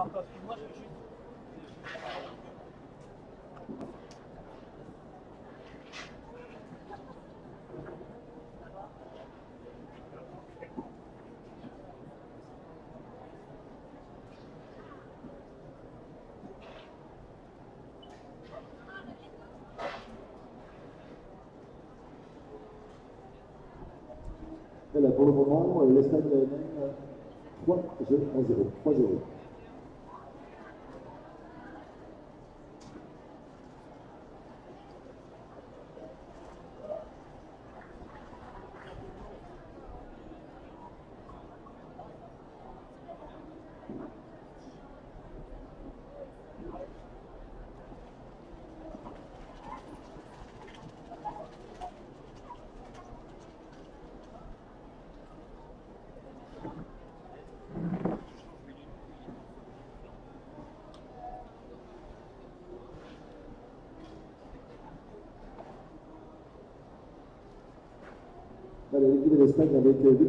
encore. Pour le moment, l'Espagne mène 3 jeux à 0. 3 0.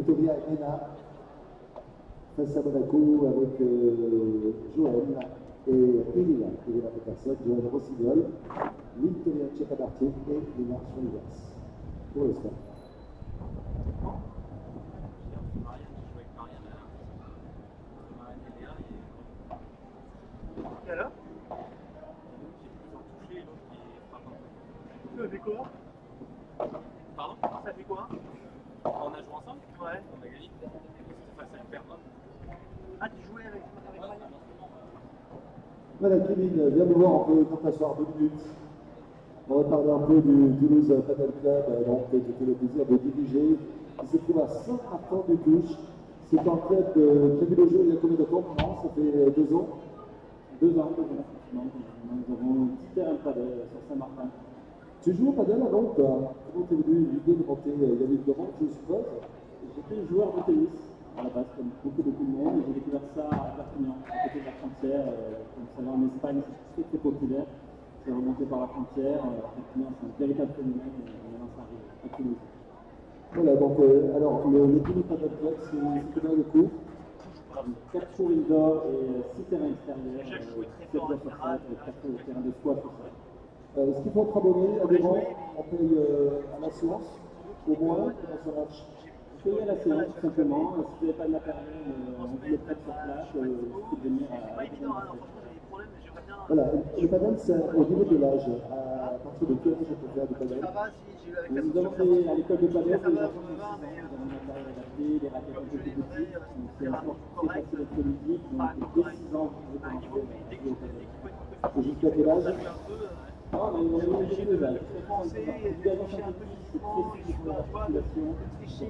Victoria Mena face à Monaco avec euh, Joël et est la personne, Joël Rossignol, Victoria Tchekabartier et Lina Schwingers pour l'Espagne. Marianne, je jouais avec Marianne à Marianne et Léa et Et alors l'autre qui est plus en toucher et l'autre qui frappe un peu. Ça fait quoi Pardon Ça fait quoi On a joué ensemble Ouais. On a gagné C'était face à une paire d'hommes. Ah, tu jouais avec, avec Marianne Voilà, Kevin vient nous voir, on peut donc asseoir deux minutes. On va parler un peu du Toulouse Padel Club, euh, donc, j'ai le plaisir de diriger. Il se trouve à Saint-Martin du Touche. C'est un club euh, qui a vu le jeu il y a combien de temps? Ça fait euh, deux ans Deux ans, deux ans. Nous avons 10 terrains de padel sur Saint-Martin. Tu joues au padel avant Comment t'es venu l'idée de monter euh, Il y avait une demande, je suppose? J'étais joueur de tennis à la base, comme beaucoup, beaucoup de monde. J'ai découvert ça à Perpignan, à côté de la frontière. Euh, comme vous savez, en Espagne, c'est très, très populaire. C'est remonté par la frontière. Euh, Perpignan, c'est un véritable phénomène. Et maintenant, ça arrive à Toulouse. Voilà, donc, euh, alors, le, le Club, c'est c'est combien de cours 4 cours indoor et 6 terrains extérieurs. Joué très 7 fort en sur 7, général. 4 terrains de squat sur 7. Euh, Est-ce qu'il faut être abonné gens On paye euh, à la séance Au moins, comment ça marche Vous payez la séance tout simplement. Si vous n'avez pas de matériel, euh, on vous prête sur place. Euh, vous pouvez venir C'est à hein. Voilà, le padel, c'est au niveau de l'âge. À partir de quel âge on peut faire du Nous avons fait à l'école de padel, Ça les va, enfants ça de va, 6 ans, mais, nous avons un matériel adapté, les raquettes un peu plus petites. c'est un sport très facile. Donc dès. 6 ans, vous pouvez À commencer à jouer au jusqu'à quel âge Ça un est de un c'est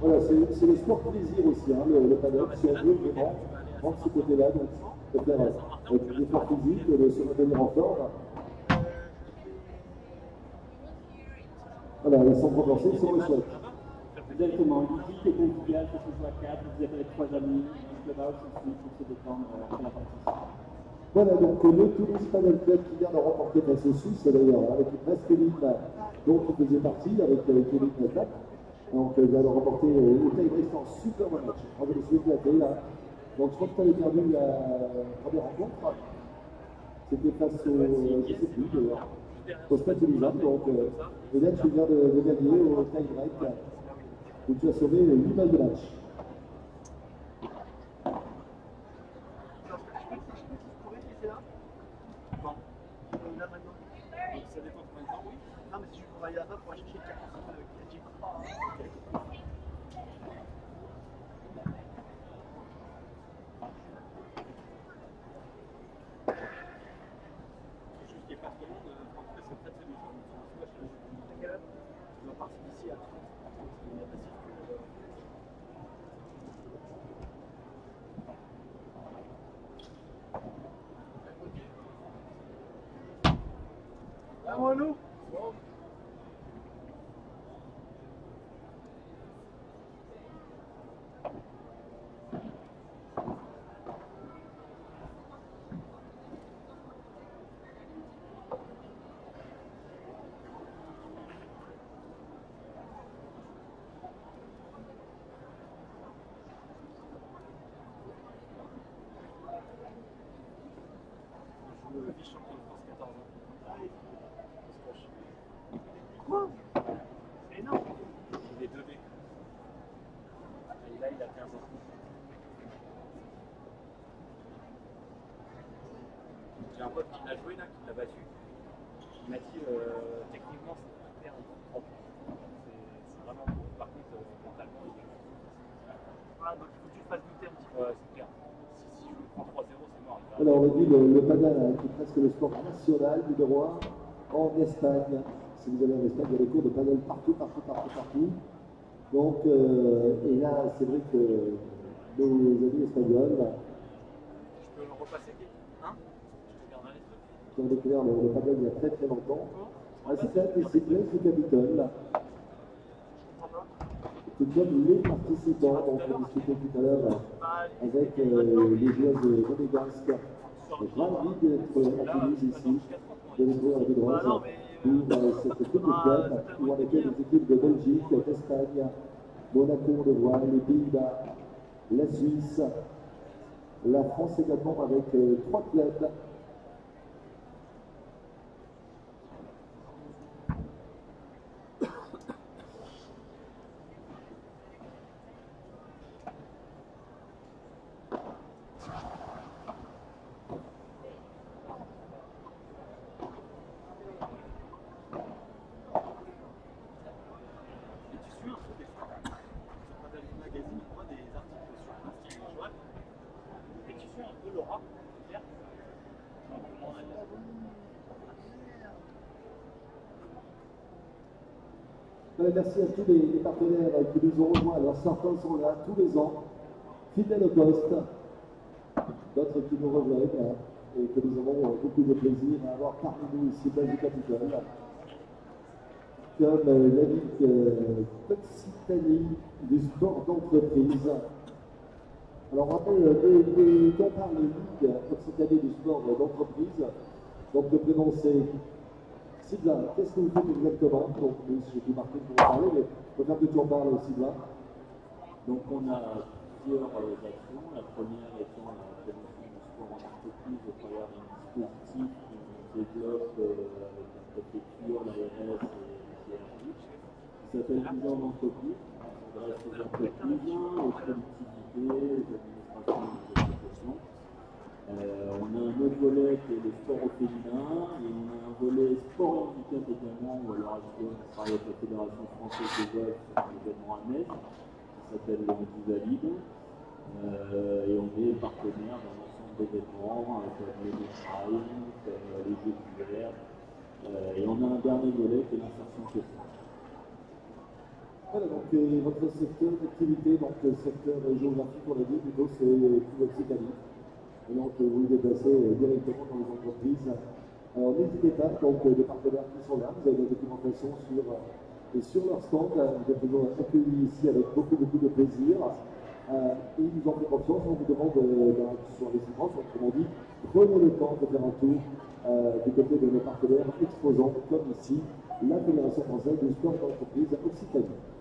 Voilà, c'est c'est le sport plaisir aussi, hein, le, le padel. Si on veut vraiment prendre ce côté-là, donc de faire euh, de l'effort physique, de se maintenir en forme. Voilà, et sans compenser, c'est le souhait. Exactement, ludique et convivial, ça se joue à 4, vous êtes avec 3 amis, un clubhouse aussi pour se détendre euh, après la partie. Voilà, donc le Toulouse Padel Club qui vient de remporter face aux Suisses d'ailleurs, avec une masculine dont il faisait partie, avec euh, Kevin Natak. Donc il vient de remporter euh, au tie-break en super bon match. La télé, là. Donc je crois que tu avais perdu la première rencontre. C'était face au, je sais plus d'ailleurs, au Stade Toulousain. Donc euh, et là tu viens de, de gagner au tie-break. où tu as sauvé 8 balles de match. là Ça dépend combien de temps, oui. Non, mais si je vais aller là-bas pour aller chercher le carton de Gadget. Ah, ok. partir d'ici à 30. Un pote qui l'a joué là, qui l'a battu. Il m'a dit euh, techniquement c'est hyper propre. C'est c'est vraiment beau. Par contre, euh, mentalement, il est. Voilà, donc il faut que tu te fasses buter un petit peu. Ouais, c'est clair. Si, si je le prends 3-0, c'est mort. Alors on dit le, le padel hein, qui est presque le sport national numéro 1 en Espagne. Si vous allez en Espagne, il y a des cours de padel partout, partout, partout, partout. Donc, euh, et là, c'est vrai que nos amis espagnols Je peux le repasser, Guy Hein Je te garderai les trucs. Qui ont découvert le, le padel il y a très très longtemps, clair que c'est Blaise du Capitole, tout comme les participants, donc on discutait tout à l'heure avec euh, les joueuses monégasques. Ravi d'être accueillis ici, de découvrir la non, Vidroise mais. pour euh, cette coupe de club où on était les équipes de Belgique, d'Espagne, Monaco, on le voit, les Pays-Bas, la Suisse, la France également avec euh, trois clubs. Et tu suis un peu des fois, sur Padel Magazine, on voit des articles sur Bastien et Joanne. Et tu suis un peu Laura, Pierre. Un peu moins, elle. Euh, Merci à tous les, partenaires euh, qui nous ont rejoints. Alors certains sont là tous les ans, fidèles au poste, d'autres qui nous rejoignent hein, et que nous avons euh, beaucoup de plaisir à avoir parmi nous ici, place du Capitole. Comme euh, la Ligue euh, du sport d'entreprise. Alors euh, de- quand on parle de Ligue du sport d'entreprise, donc le prénom c'est Sylvain, qu'est-ce que vous faites exactement Donc, j'ai pu marquer pour en parler, mais je préfère que tu en parles, Sylvain. Donc on a plusieurs euh, actions. La première étant la promotion du sport en entreprise au travers d'un dispositif qui développe euh, avec la préfecture, l'ARS et le CRJ, qui s'appelle Vision en entreprise. On s'adresse aux entreprises, aux collectivités, aux administrations et aux associations. Euh, on a un autre volet qui est le sport au féminin et on a un volet sport handicap également où à l'heure actuelle on avec la Fédération française de golf sur un événement à qui s'appelle le Midi Valide Euh, et on est partenaire d'un ensemble d'événements euh, comme les euh, les Jeux d'hiver Euh, et on a un dernier volet qui est l'insertion sociale. Voilà, donc euh, votre secteur d'activité, donc le secteur géographique, on l'a dit, plutôt c'est tout l'Occitanie. Donc euh, vous vous déplacez euh, directement dans les entreprises. Alors n'hésitez pas, donc euh, les partenaires qui sont là, vous avez la documentation sur, euh, sur leur stand. euh, Vous êtes toujours accueillis ici avec beaucoup, beaucoup de plaisir. Euh, et ils nous en font confiance, on vous demande euh, sur les séquences, autrement dit, prenez le temps de faire un tour euh, du côté de nos partenaires exposants, comme ici, la Fédération française du sport d'entreprise Occitanie.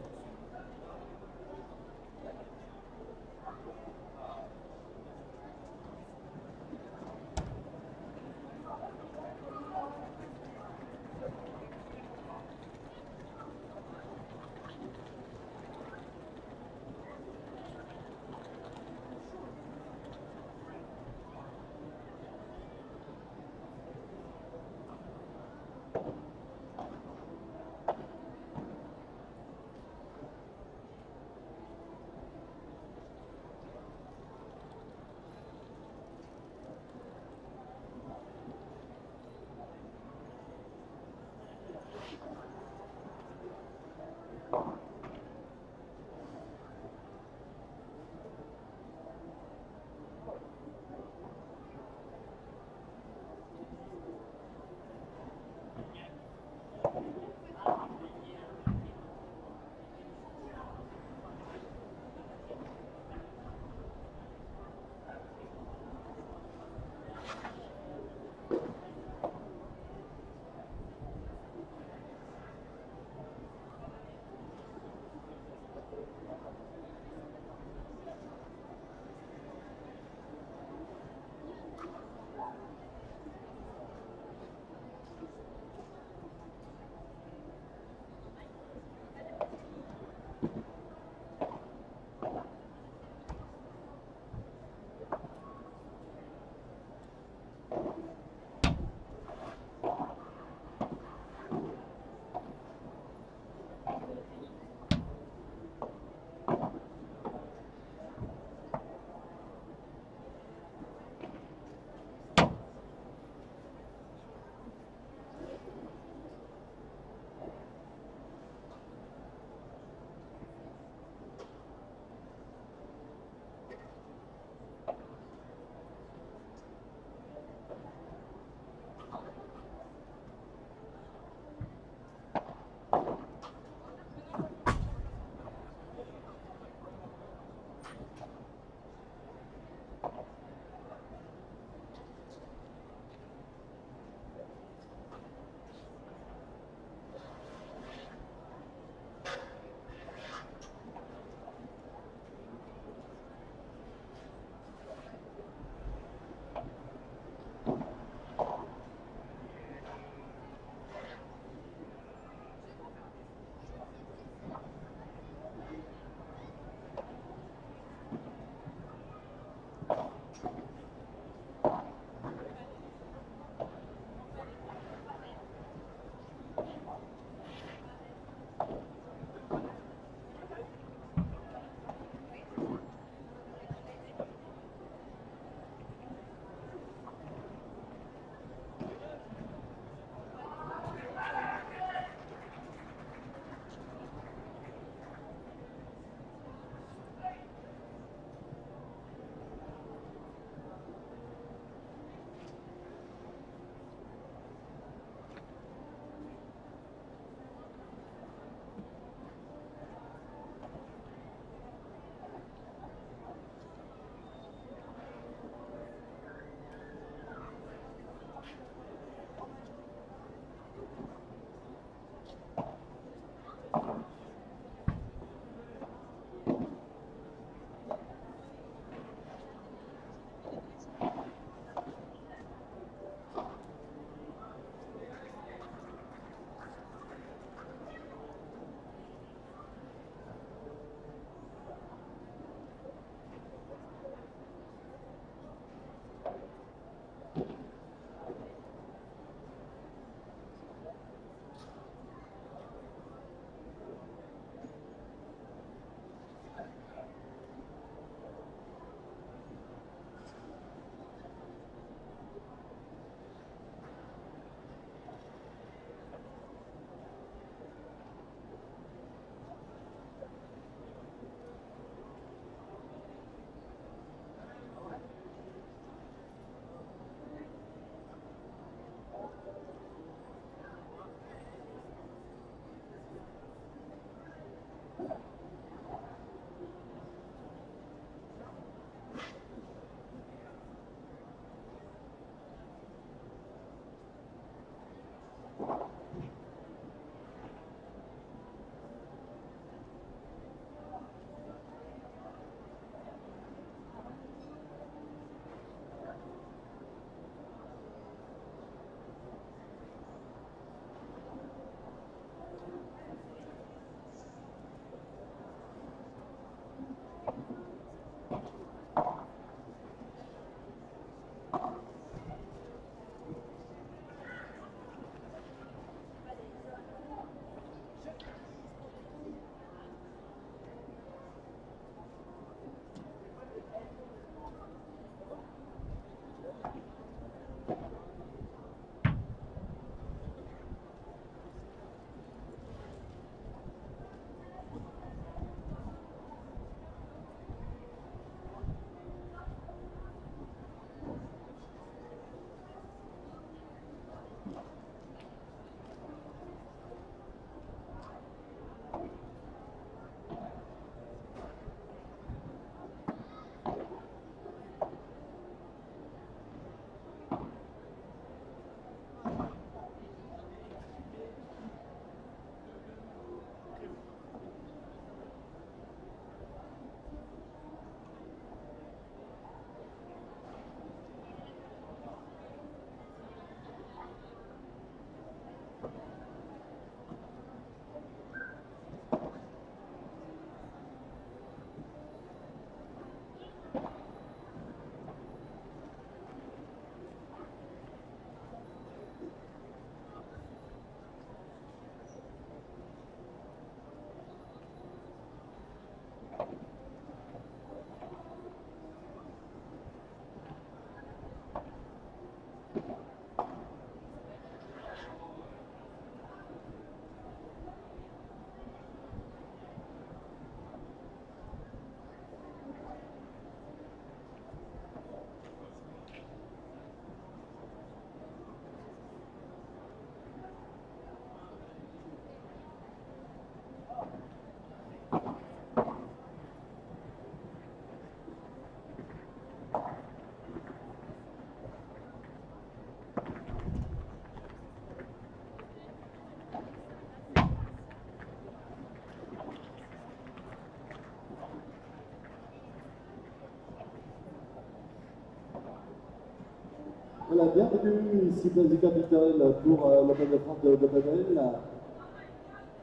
Voilà, bienvenue ici place du Capitole pour euh, l'Open de France de, de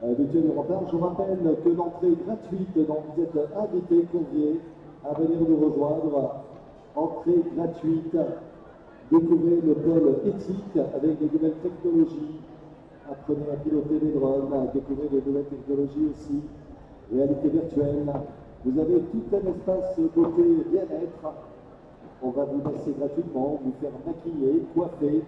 euh, de Thierry Rempart. Je rappelle que l'entrée est gratuite, donc vous êtes invités, conviés à venir nous rejoindre. Entrée gratuite. Découvrez le pôle éthique avec des nouvelles technologies. Apprenez à piloter les drones, découvrez des nouvelles technologies aussi. Réalité virtuelle. Vous avez tout un espace beauté bien-être on va vous laisser gratuitement, vous faire maquiller, coiffer.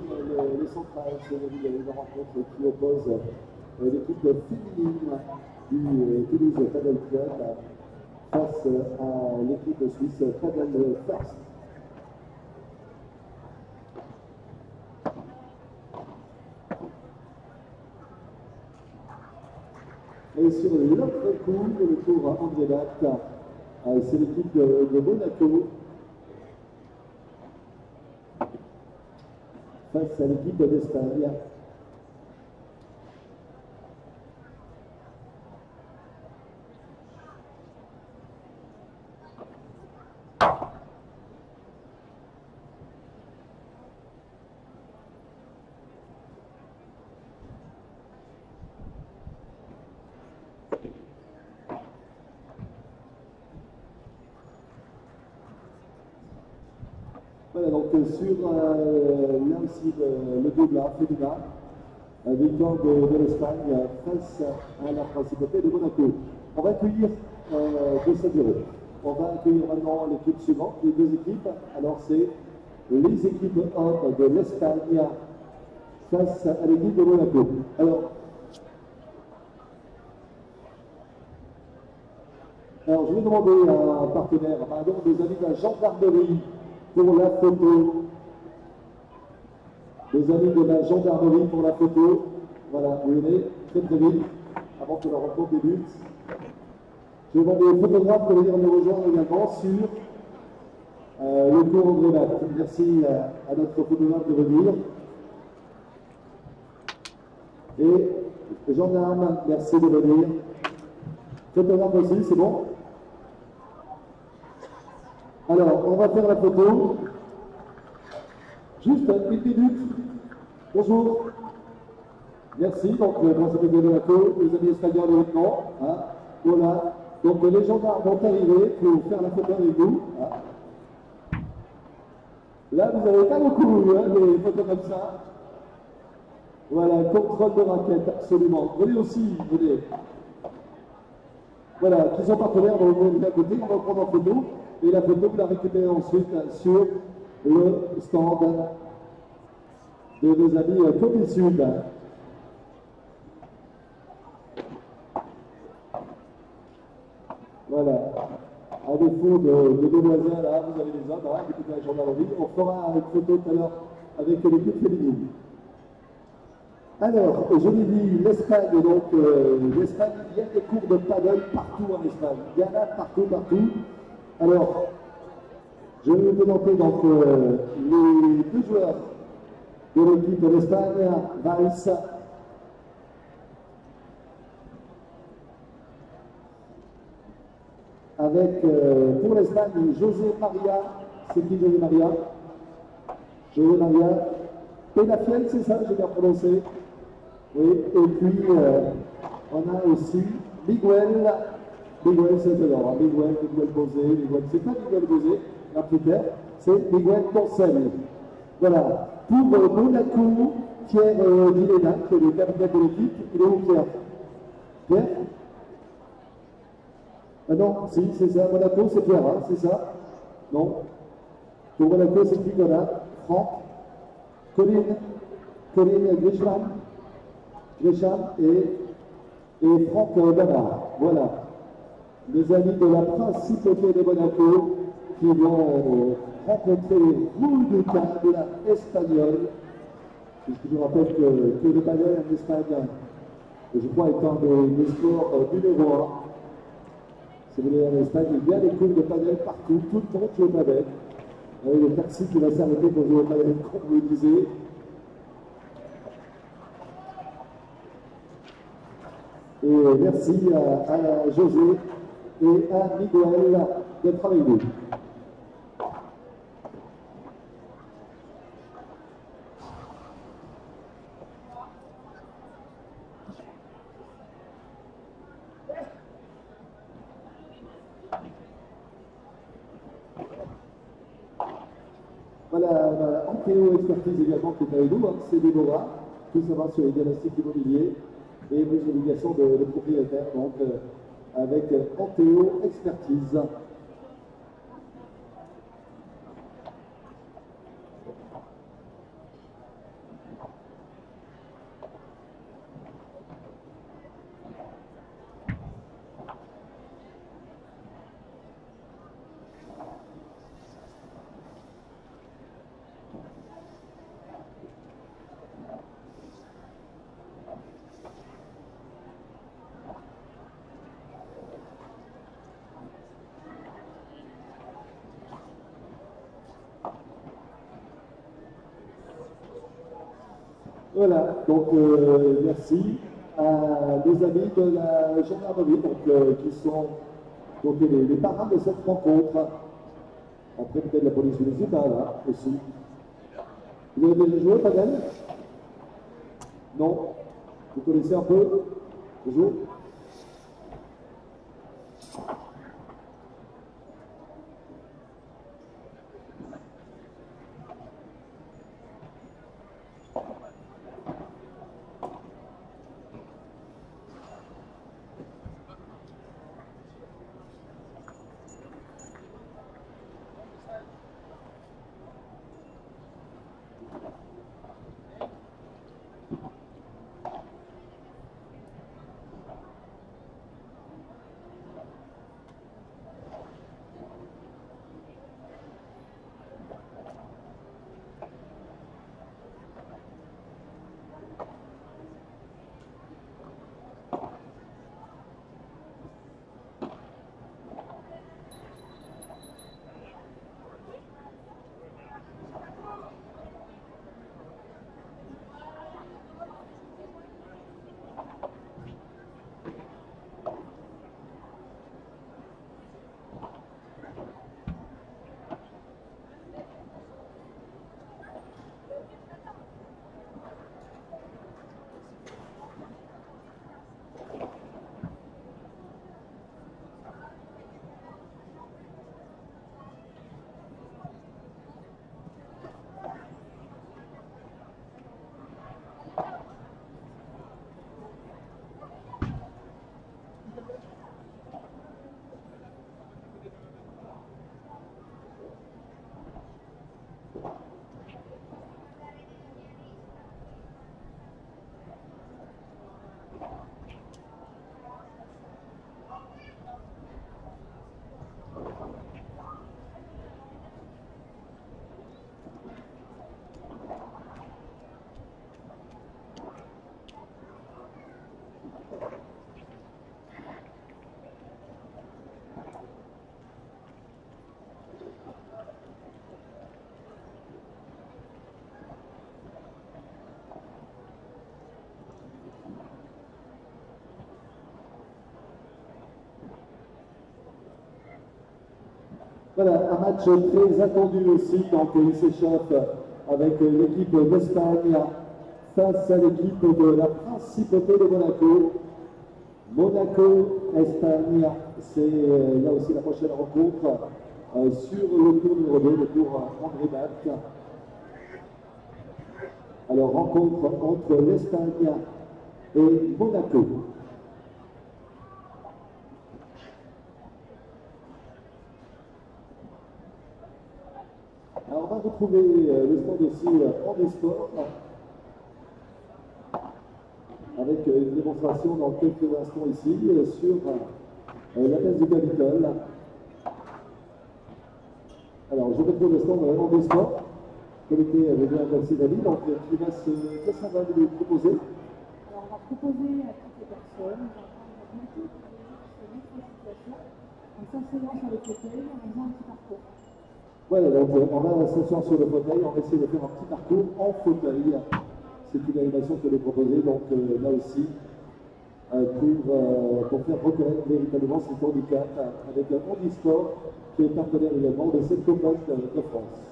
Le, le central, c'est une rencontre qui oppose euh, l'équipe féminine du euh, Toulouse Paddle Club face à l'équipe suisse Paddle First. Et sur l'autre cours, le tour André euh, c'est l'équipe de Monaco face à l'équipe d'Espagne. Voilà, donc euh, sur là aussi le, le double à euh, victoire de, de l'Espagne face à la principauté de Monaco. On va accueillir euh, 2 0 On va accueillir maintenant l'équipe suivante, les deux équipes. Alors c'est les équipes hommes de l'Espagne face à l'équipe de Monaco. Alors, alors je vais demander à un partenaire, pardon, des amis de la gendarmerie pour la photo. Les amis de la gendarmerie pour la photo. Voilà, vous venez très très vite avant que la rencontre débute. Je vais demander aux photographes de venir nous rejoindre également sur euh, le cours André Matt. Merci à, notre photographe de venir. Et gendarme, merci de venir. Photographe aussi, c'est bon? Alors, on va faire la photo. Juste une minute. Bonjour. Merci. Donc, euh, moi, ça fait de Monaco, les amis espagnols maintenant. Hein. Voilà. Donc, les gendarmes vont arriver pour faire la photo avec vous. hein. Là, vous n'avez pas beaucoup, hein, les photos comme ça. Voilà, contrôle de raquette, absolument. Venez aussi, venez. Voilà, qui sont partenaires dans le monde d'à côté, on va prendre en photo. Et la photo, vous la récupérez ensuite sur le stand de nos amis euh, Commis Sud. Voilà. À défaut de, de nos voisins, là, vous avez les hommes, hein, la. On fera une photo tout à l'heure avec l'équipe féminine. Alors, je l'ai dit, l'Espagne, donc, euh, l'Espagne, il y a des cours de paddle partout en Espagne. Il y en a partout, partout. Alors, je vais vous présenter donc euh, les deux joueurs de l'équipe de l'Espagne, Valls. Avec, euh, pour l'Espagne, José Maria. C'est qui José Maria? José Maria. Penafiel, c'est ça, j'ai bien prononcé? Oui, et puis euh, on a aussi Miguel. Miguel, c'est alors, hein, Miguel, Miguel Bosé, Miguel, c'est pas Miguel Bosé, l'appliqueur, c'est Miguel Porcel. Voilà. Pour euh, Monaco, Pierre euh, Villéna, qui est le capitaine de l'équipe, il est où Pierre? Pierre? Ah non, si, c'est ça, Monaco, c'est Pierre, hein, c'est ça. Non. Pour Monaco, c'est qui qu'on Franck Colline Colline Grisham Grisham et, Franck Bernard. Voilà. Les amis de la principauté de Monaco qui vont rencontrer roue de câble espagnol. Puisque je vous rappelle que, que le paddle en Espagne, je crois, est un des, des sports euh, numéro un. Si vous voulez en Espagne, il y a des cours de paddle partout, tout le monde joue au paddle. Avec le taxi qui va s'arrêter pour jouer au paddle, comme vous le disiez. Et merci à, José et à Miguel d'être avec nous. Voilà, Antéo Expertise également qui est avec nous, hein, c'est Déborah, tout savoir sur les diagnostics immobiliers et vos obligations de, de propriétaire, donc euh, avec Antéo Expertise. Voilà, donc euh, merci à nos amis de la gendarmerie donc, euh, qui sont donc, les, les parrains de cette rencontre. Après peut-être la police municipale hein, aussi. Vous avez déjà joué padel Non? Vous connaissez un peu Vous jouez Voilà, un match très attendu aussi, donc il s'échappe avec l'équipe d'Espagne face à l'équipe de la Principauté de Monaco. Monaco-Espagne, c'est euh, là aussi la prochaine rencontre euh, sur le tour numéro 2, le tour André Bac. Alors, rencontre entre l'Espagne et Monaco. Alors, on va retrouver euh, le stand aussi en des sports avec une démonstration dans quelques instants ici sur euh, la place du Capitole. Alors, je retrouve le stand sports, connecté avec un David, donc qui va se. Qu'est-ce qu'on va lui proposer Alors, on va proposer à toutes les personnes, on va sur notre situation, en s'asseyant sur le en faisant un petit parcours. Voilà, donc on va s'asseoir sur le fauteuil, on va essayer de faire un petit parcours en fauteuil. C'est une animation que je proposer, donc euh, là aussi, euh, pour, euh, pour, faire reconnaître véritablement cet handicap avec un handisport qui est partenaire également de cette Coupe de France.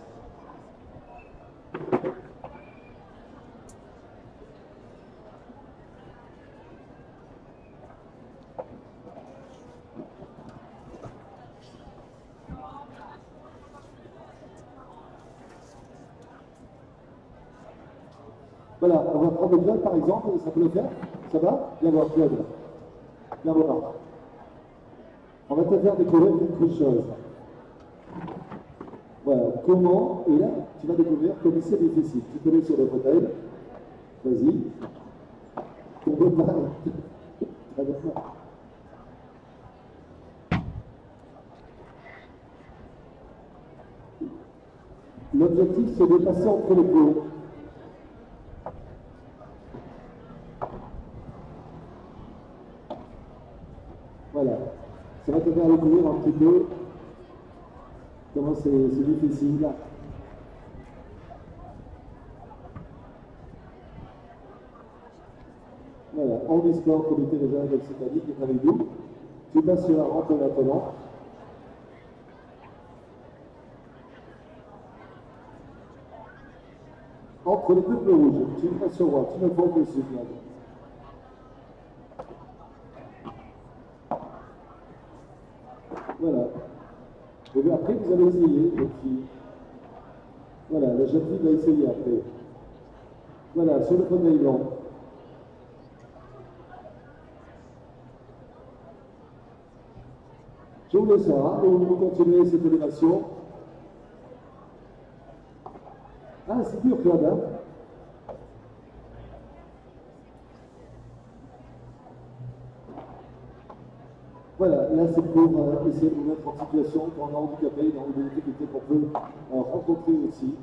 Voilà, on va prendre Claude par exemple, ça peut le faire Ça va Viens voir Claude. Viens voir. On va te faire découvrir quelque chose. Voilà, comment, et là, tu vas découvrir comme c'est difficile. Tu te mets sur le fauteuil. Vas-y. Tombe pas. L'objectif, c'est de passer entre les cours. Voilà. Faire découvrir un petit peu comment c'est difficile. Voilà, en sport, comité avec cette année qui est avec nous. Tu passes sur la rampe maintenant. Entre les peuples rouges, tu passes sur moi, tu me prends dessus, Voilà. Et après, vous allez essayer, filles. Voilà, la jeune fille va essayer après. Voilà, sur le fauteuil blanc. Je vous laisse ça, et vous continuer cette élévation. Ah, c'est dur, Claude, hein Voilà, là c'est pour euh, essayer de mettre en situation quand on est handicapé, dans les difficultés qu'on peut euh, rencontrer aussi.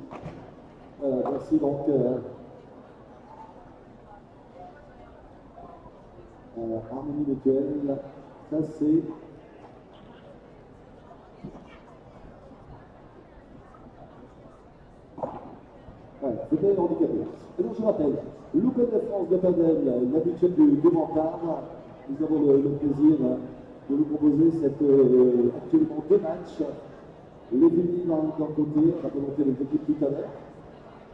Voilà, merci donc. Euh, harmonie mutuelle, ça c'est. Voilà, c'était handicapé. Et donc je rappelle, l'Open de France de Padel, l'habitude du, du nous avons le, le plaisir de vous proposer cette, euh, actuellement deux matchs. Les féminines d'un côté, on va présenter les équipes tout à l'heure,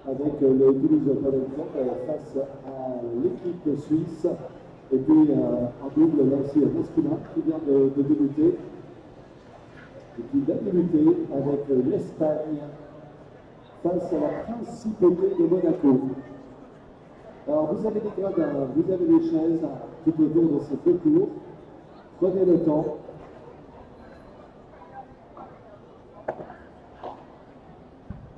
avec euh, le Toulouse Padel Club euh, face à l'équipe suisse, et puis un double là aussi masculin qui vient de, de débuter, et qui vient de débuter avec l'Espagne face à la principauté de Monaco. Alors vous avez des gradins, vous avez des chaises tout autour de ces deux cours. Prenez le temps.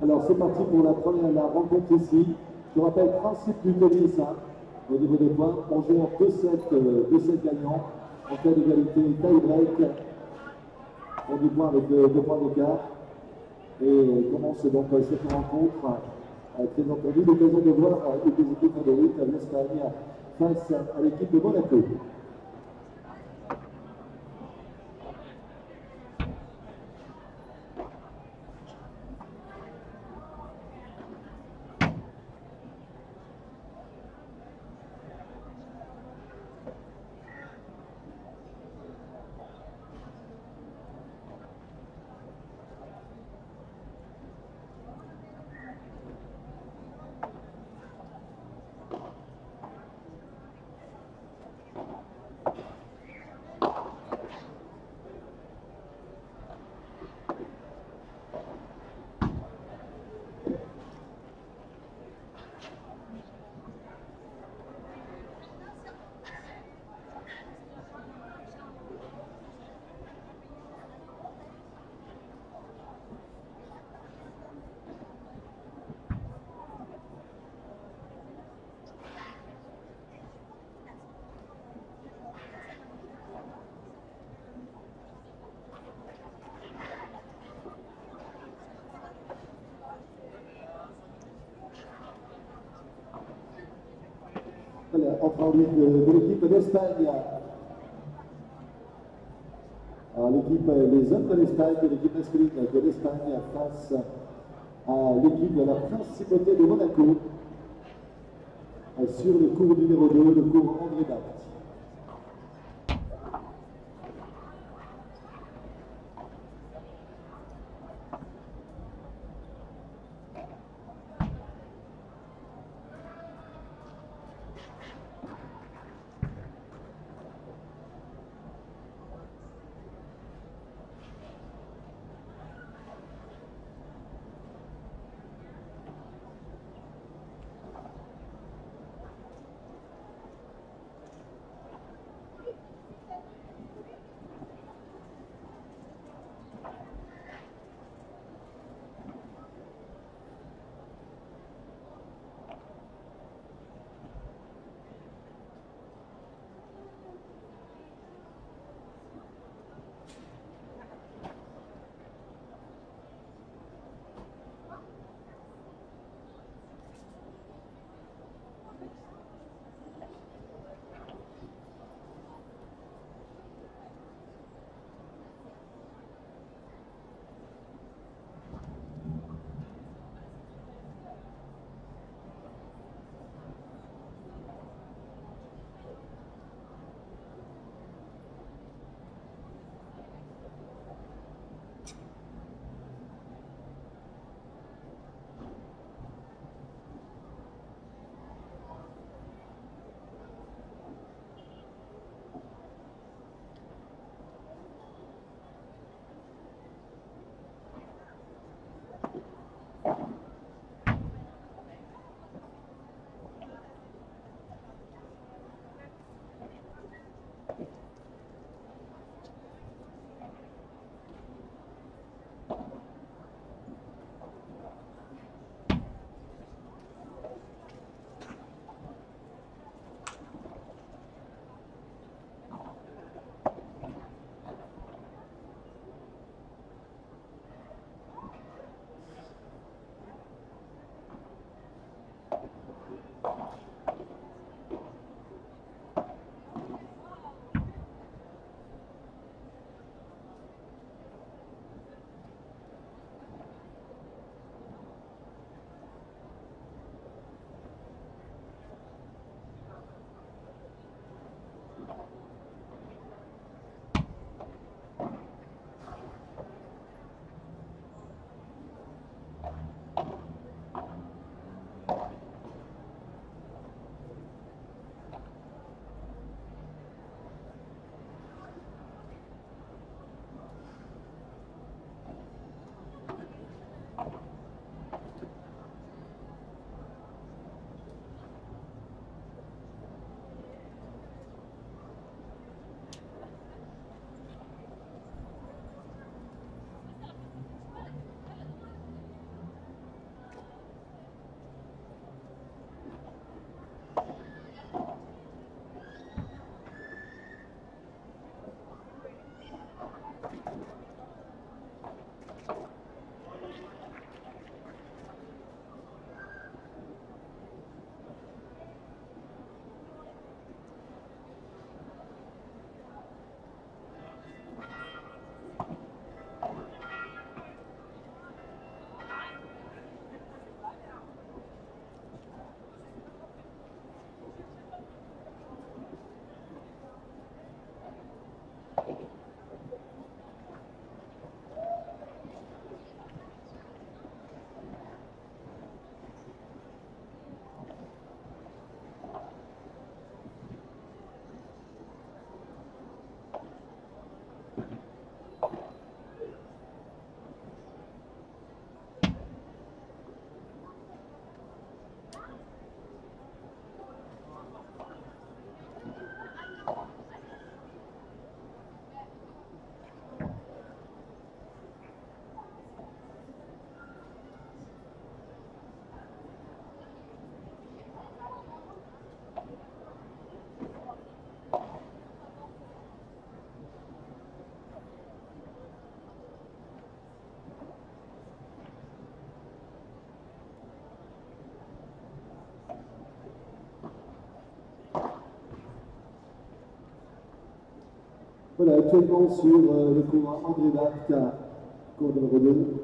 Alors c'est parti pour la première rencontre ici. Je rappelle, principe du tennis, hein, au niveau des points, on joue en 2 sets, euh, deux sets gagnants. En cas d'égalité, tie break. On dit point avec deux, points d'écart. Et commence donc euh, cette rencontre. Euh, très entendu, l'occasion de voir euh, les équipes favorites, l'Espagne face à l'équipe de Monaco. Entre en ligne de, l'équipe d'Espagne. Alors l'équipe, les hommes de l'Espagne, l'équipe masculine de l'Espagne face à l'équipe de la principauté de Monaco sur le cours numéro 2, le cours André Bapt. Voilà, actuellement sur euh, le cours André Bact, cours numéro 2.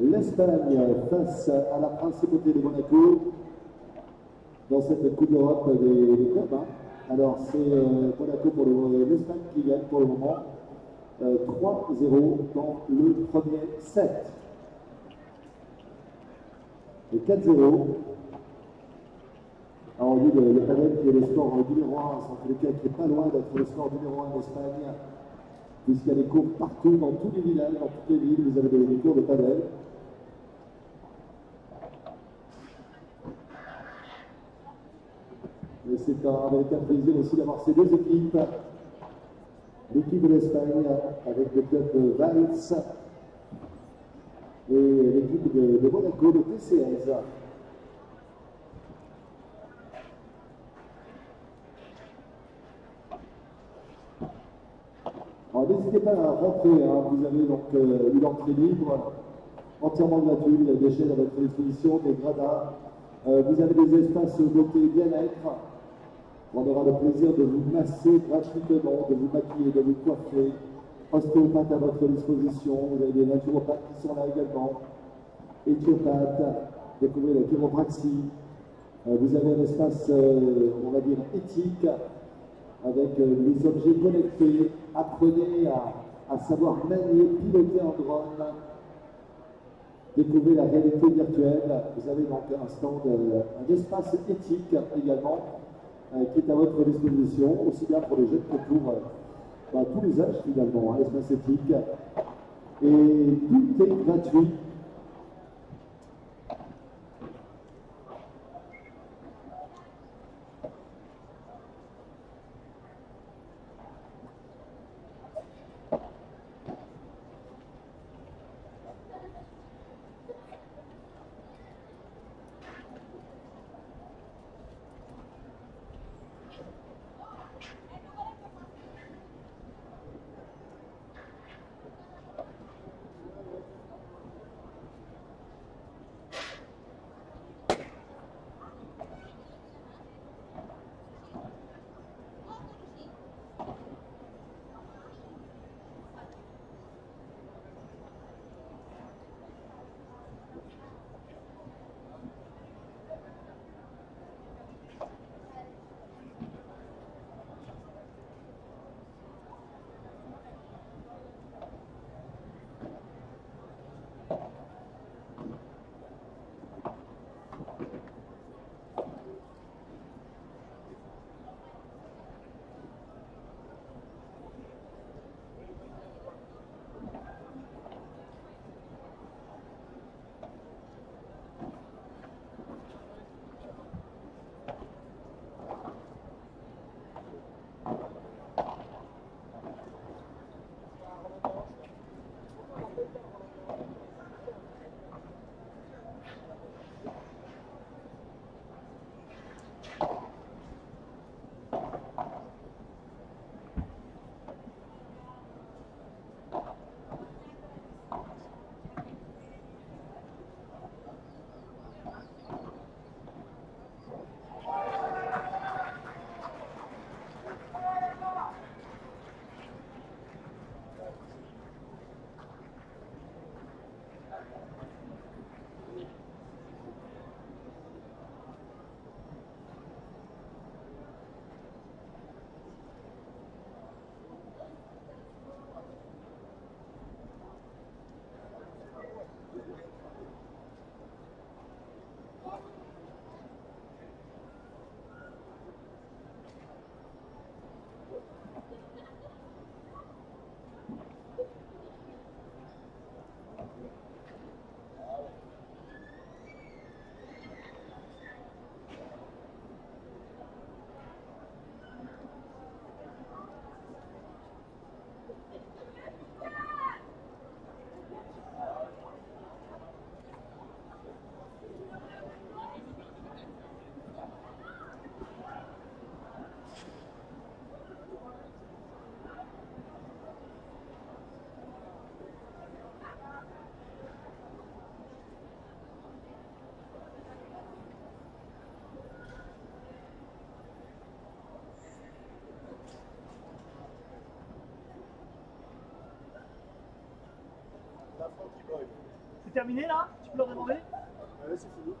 L'Espagne face à la principauté de Monaco dans cette Coupe d'Europe des, des. Hein. Alors c'est euh, Monaco pour l'Espagne qui gagne pour le moment euh, 3-0 dans le premier set. Et 4-0 le, panel qui est le sport numéro 1, c'est en tous les cas qui n'est pas loin d'être le sport numéro 1 en Espagne, puisqu'il y a des cours partout, dans tous les villages, dans toutes les villes, vous avez des, cours de panel. Et c'est un plaisir aussi d'avoir ces deux équipes. L'équipe de l'Espagne avec le club de Valls et l'équipe de, de Monaco, de TCS. N'hésitez pas à rentrer, hein. vous avez donc euh, une entrée libre, entièrement gratuite, il y a des chaînes à votre disposition, des gradins, euh, vous avez des espaces beauté bien-être, on aura le plaisir de vous masser gratuitement, de vous maquiller, de vous coiffer, ostéopathe à votre disposition, vous avez des naturopathes qui sont là également, éthiopathes, découvrez la chiropraxie, euh, vous avez un espace, on va dire, éthique, avec euh, les objets connectés. Apprenez à, savoir manier, piloter un drone. Découvrez la réalité virtuelle. Vous avez donc un stand, euh, un espace éthique également euh, qui est à votre disposition, aussi bien pour les jeunes que pour bah, tous les âges finalement, hein, l'espace éthique. Et tout est gratuit. Terminé là? Tu peux leur demander c'est fini.